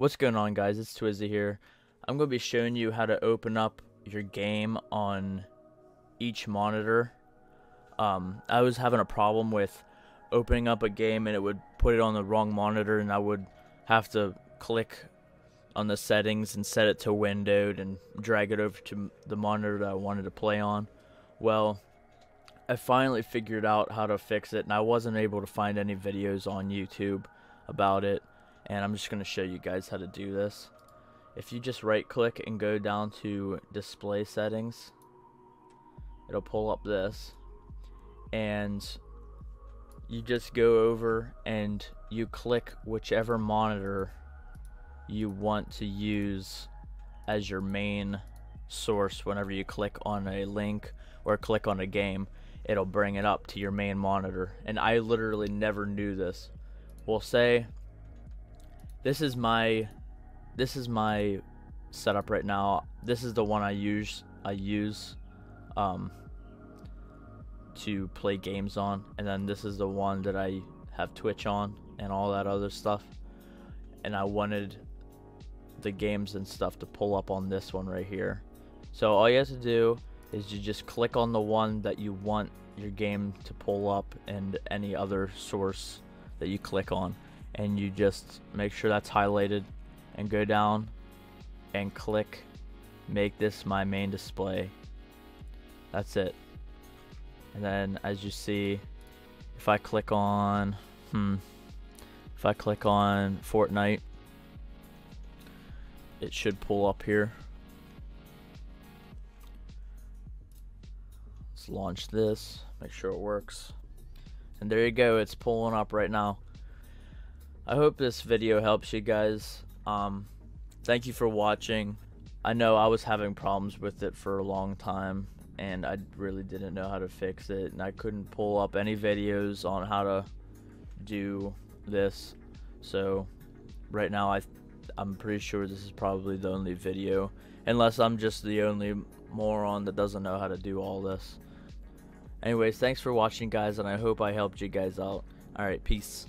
What's going on guys, it's Twizzy here. I'm going to be showing you how to open up your game on each monitor. Um, I was having a problem with opening up a game and it would put it on the wrong monitor and I would have to click on the settings and set it to windowed and drag it over to the monitor that I wanted to play on. Well, I finally figured out how to fix it and I wasn't able to find any videos on YouTube about it and I'm just going to show you guys how to do this. If you just right click and go down to display settings, it'll pull up this. And you just go over and you click whichever monitor you want to use as your main source whenever you click on a link or click on a game it'll bring it up to your main monitor. And I literally never knew this. We'll say this is my this is my setup right now. This is the one I use I use um, to play games on. And then this is the one that I have Twitch on and all that other stuff. And I wanted the games and stuff to pull up on this one right here. So all you have to do is you just click on the one that you want your game to pull up and any other source that you click on and you just make sure that's highlighted and go down and click make this my main display. That's it. And then as you see if I click on hmm if I click on Fortnite it should pull up here. Let's launch this make sure it works. And there you go it's pulling up right now I hope this video helps you guys. Um thank you for watching. I know I was having problems with it for a long time and I really didn't know how to fix it and I couldn't pull up any videos on how to do this. So right now I I'm pretty sure this is probably the only video unless I'm just the only moron that doesn't know how to do all this. Anyways thanks for watching guys and I hope I helped you guys out. Alright peace